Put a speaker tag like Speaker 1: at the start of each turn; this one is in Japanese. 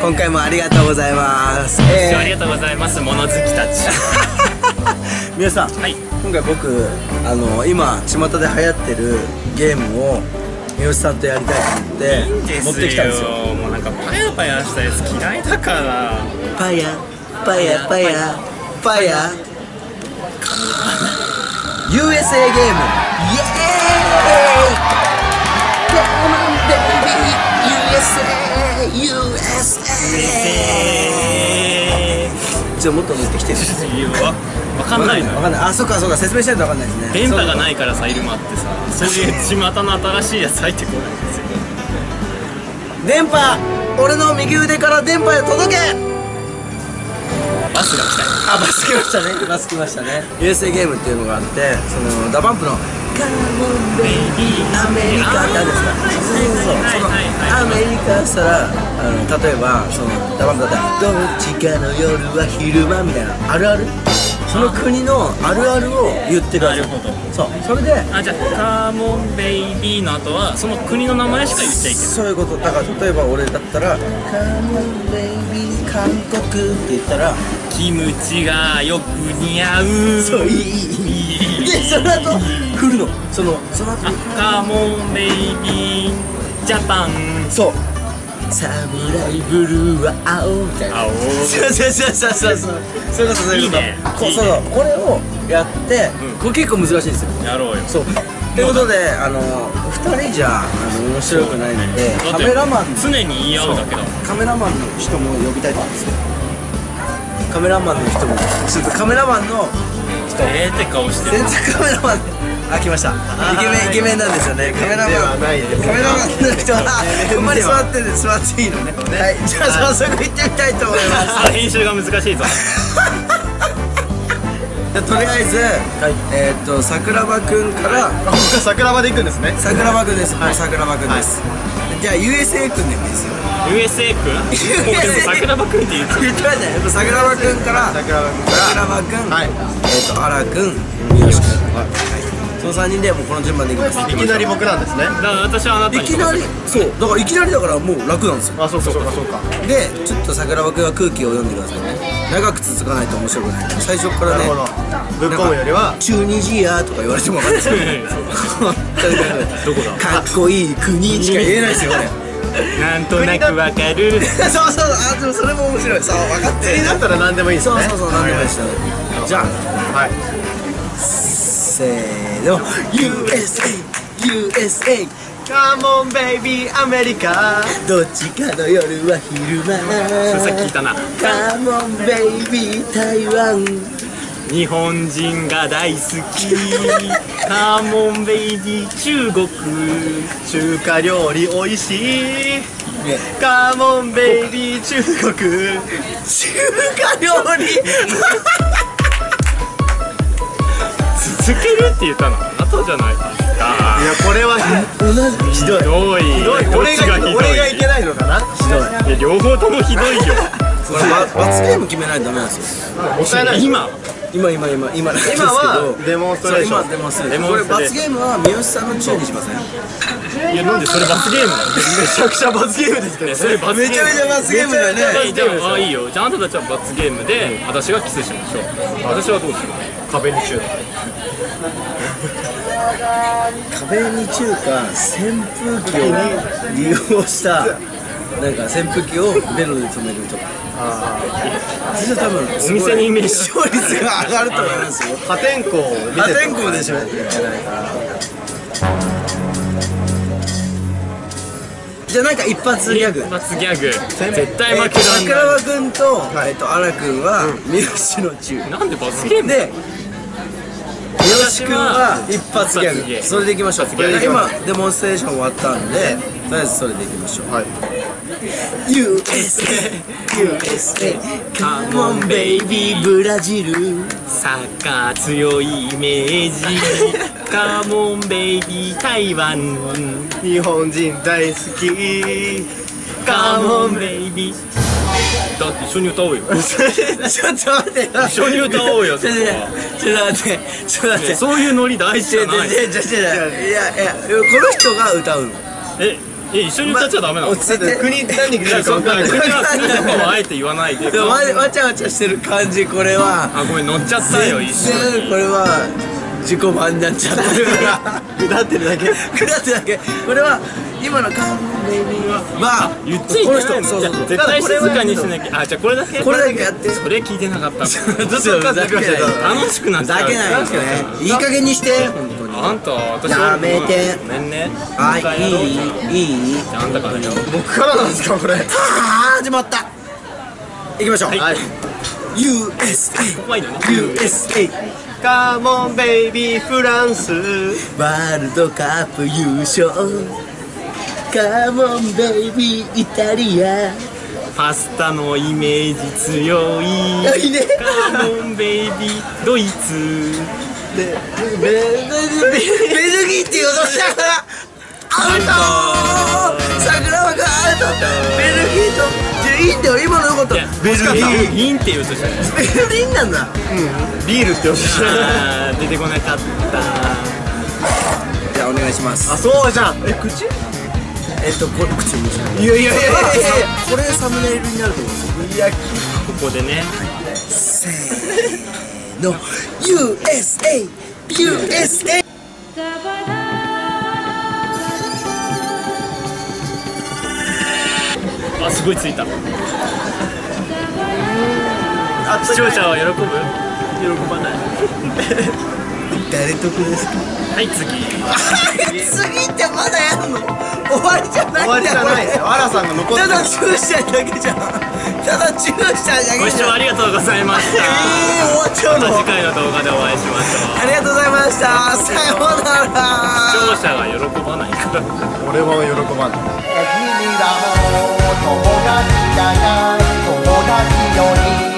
Speaker 1: 今回もありがとうございます。
Speaker 2: えー、ありがとうございます。物好きたち。
Speaker 1: 皆さん、
Speaker 2: はい、
Speaker 1: 今回僕あの今巷で流行ってるゲームを三好さんとやりたいと思って持ってきたんですよ。
Speaker 2: もうなんかパヤパヤしたやつ嫌いだから。
Speaker 1: パヤ。パヤパヤ。パヤ。USA ゲームイエーイちょっともっと持ってきてる
Speaker 2: いやわわかんないの
Speaker 1: わかんない。あそっかそっか説明しないとわかんないですね。
Speaker 2: 電波がないからさイルマってさ。そういう巷の新しいやつ入ってこないんですよ。
Speaker 1: 電波俺の右腕から電波へ届け。
Speaker 2: バスが来たよ。
Speaker 1: あバス来ましたね。バス来ましたね。USA ゲームっていうのがあってそのダバンプの「カモンベイビーアメリカ」ってあるんですかそうそうそのアメリカしたらあの例えばそのダバンプだったら「どっちかの夜は昼間」みたいなあるある？その国のあるあるを言ってください
Speaker 2: なるほど
Speaker 1: そう。それで
Speaker 2: あじゃあカーモンベイビーの後はその国の名前しか言っちゃいけない。
Speaker 1: そういうこと。だから例えば俺だったら「カモンベイビー韓国」って言ったら
Speaker 2: キムチがよく似合う。
Speaker 1: そういい。いいいいでその後来るの？そのその後
Speaker 2: あカーモンベイビージャパン。
Speaker 1: そう。サムライブルーは青みたいな
Speaker 2: 青。
Speaker 1: そうそうそうそうそう。そうそういうことそういうこと。
Speaker 2: いいね。
Speaker 1: こう
Speaker 2: いいね。
Speaker 1: そうこれをやって、
Speaker 2: うん。
Speaker 1: これ結構難しいんですよ。
Speaker 2: やろうよ。
Speaker 1: そう。ということであの2人じゃあの面白くないので
Speaker 2: だって
Speaker 1: カメラマン
Speaker 2: 常に言い合うだけだ
Speaker 1: カメラマンの人も呼びたいと思うんですよカメラマンの人もちょっとカメラマンの人
Speaker 2: ええって顔してる
Speaker 1: 全然カメラマンあ来ました。イケメンイケメンなんですよね。カメラマン
Speaker 3: ではないです。
Speaker 1: カメラマンの人はほんまに座ってる座っていいのね。はい。じゃあ早速行ってみたいと思います。
Speaker 2: あ編集が難しいぞ
Speaker 1: じゃあとりあえず、えーっと桜庭くんから
Speaker 3: 桜庭で行くんですね。
Speaker 1: 桜庭くんです、はい、桜庭くんです、じゃあ USA くんでもいいですよ。
Speaker 2: USA 君 桜庭君って言
Speaker 1: ってまし桜庭くんから
Speaker 3: 桜庭君から。
Speaker 1: 桜庭くん、
Speaker 3: はい。
Speaker 1: えーっと荒くん三好くん、はい、その3人でもうこの順番でいきます。
Speaker 3: いきなり僕なんですね。
Speaker 2: だから私はあなたに
Speaker 1: いきなりそう。だからいきなりだからもう楽なんですよ。
Speaker 3: あそうかそうか。そうか
Speaker 1: でちょっと桜庭くんは空気を読んでくださいね。長く続かないと面白くない最初からね
Speaker 3: ぶっ込むよりは。
Speaker 1: チュニジアとか言われても分かんないですよ。
Speaker 2: どこだ？
Speaker 1: かっこいい国しか言えないですよ俺
Speaker 2: なんとなくわかる。
Speaker 1: そうそうあでもそれも面白い。そう分かって
Speaker 3: 次だったら何でもいいですね。
Speaker 1: そうそうそう何でもいいですよ。じゃあ
Speaker 3: はい。
Speaker 1: せーの USA USA
Speaker 3: カモンベイビーアメリカ
Speaker 1: どっちかの夜は昼間。
Speaker 2: さっき聞いたな。
Speaker 1: カモンベイビー台湾
Speaker 2: 日本人が大好き。カーモンベイビー中国。
Speaker 3: 中華料理おいしい。カモンベイビー中国。
Speaker 1: 中華料理
Speaker 2: って言ったの？あなたじゃないですか。
Speaker 3: いやこれは
Speaker 1: 同じひどい。
Speaker 2: ひどい？
Speaker 3: 俺が
Speaker 2: い
Speaker 3: 俺がいけないのかな？ひどい。
Speaker 2: いや両方ともひどいよ
Speaker 1: これ罰罰ゲーム決めないとダメなんですよ。
Speaker 3: もったいない
Speaker 2: 今。
Speaker 1: 今今今今なんですけど。
Speaker 3: 今はデモンストレーション。
Speaker 1: 今デモンストレーション。これ罰ゲームは三好さんの中にしません？
Speaker 2: いやなんでそれ罰ゲームなの
Speaker 3: めちゃくちゃ罰ゲームですけど
Speaker 2: それ罰ゲーム
Speaker 1: めちゃめちゃ罰ゲーム。だよね
Speaker 2: はいじゃああいいよじゃああなたたちは罰ゲームで私がキスしましょう。私はどうしよう
Speaker 3: 壁に中
Speaker 1: 壁に中華扇風機を利用したなんか扇風機をベロで止めるとか。そしたら多分
Speaker 2: お店にイメージ
Speaker 1: 視聴率が上がると思いますよ。
Speaker 3: 破天荒を見て
Speaker 1: 天荒でしょ。じゃあなんか一発ギャグ。
Speaker 2: 一発ギャグ。絶対負けらん
Speaker 1: 桜
Speaker 2: な
Speaker 1: 庭君と、えっと、荒君は三好の中。
Speaker 2: いなんで罰ゲーム？
Speaker 1: で三好君は一発ギャ
Speaker 2: グ。
Speaker 1: グそれでいきましょう。今デモンストレーション終わったんでとりあえずそれでいきましょう。
Speaker 3: はい
Speaker 1: USA USA Come on baby ブラジル
Speaker 2: サッカー強いイメージ。カモンベイビー台湾
Speaker 3: 日本人大好き。
Speaker 2: カモンベイビーだって一緒に歌おうよ。
Speaker 1: ちょっと待って。よ
Speaker 2: 一緒に歌おうよ
Speaker 1: ちょっと待ってちょっと待って。ちょっと待って。
Speaker 2: そういうノリ大事じゃない。
Speaker 1: いやいやこの人が歌うの。
Speaker 2: ええ一緒に歌っちゃダメなの？
Speaker 1: 落ち着いて。
Speaker 3: 国何に
Speaker 2: いやそんな 国は国とかはあえて言わないで。
Speaker 1: でもわわちゃわちゃしてる感じこれは。
Speaker 2: あごめん乗っちゃったよ一緒
Speaker 1: 全然これは自己満になっちゃってる。から
Speaker 3: 下ってるだけ。
Speaker 1: 下ってだけ。これは今の「カモンベイビー」は
Speaker 2: 言っちゃいけないの？
Speaker 1: この人そうそう
Speaker 2: 絶対静かにしなきゃ。あじゃあこれだけ
Speaker 1: これだけやって
Speaker 2: それ聞いてなかった
Speaker 1: ず っと
Speaker 2: 楽しくなっちゃう。
Speaker 1: ふざけないですねいい加減にして
Speaker 2: あんた私
Speaker 1: やめて。
Speaker 2: ごめんね。
Speaker 1: はいいいいい
Speaker 2: じゃああん。たからよ
Speaker 3: 僕からなんですかこれ。
Speaker 1: あー始まった。行きましょう、
Speaker 2: はい。
Speaker 1: USA
Speaker 2: い。いのね。
Speaker 1: USA
Speaker 3: カモンベイビーフランス。
Speaker 1: ワールドカップ優勝。カモンベイビーイタリア。
Speaker 2: パスタのイメージ強い。
Speaker 1: いいね。
Speaker 2: カモンベイビードイツ
Speaker 1: でベルギーって言おうとしたからアウト桜庭君アウトベルギーとじゃあいいんだよ今のよかった
Speaker 2: いや
Speaker 1: ベルギー。
Speaker 2: ギンって言うとしたら
Speaker 1: ベルリンなんだ。
Speaker 3: ビールって言おうとしてる
Speaker 2: あー出てこなかった。
Speaker 1: じゃあお願いします。
Speaker 3: あそうじゃんえ口？
Speaker 1: えっとこれ口にしない。
Speaker 3: いやいやいやいや
Speaker 1: これサムネイルになると思うんですよ。
Speaker 3: いや
Speaker 2: ここでね
Speaker 1: せーの USA USA
Speaker 2: あすごいついた。あ視聴者は喜ぶ？喜ばない。
Speaker 1: 誰得ですか？
Speaker 2: はい次。
Speaker 1: 次ってまだやんの終わりじゃないんだよ
Speaker 3: 終わりじゃないですよアラさんが残ってる
Speaker 1: ただチューしたいだけじゃんただチューしたいだ
Speaker 2: ご視聴ありがとうございました。
Speaker 1: えー、終わっちゃうの
Speaker 2: また次回の動画でお会いしましょう。
Speaker 1: ありがとうございました。さようなら。
Speaker 2: 視聴者が喜ばないから。
Speaker 3: 俺も喜ばない。
Speaker 4: 君らも友達じゃない。友達より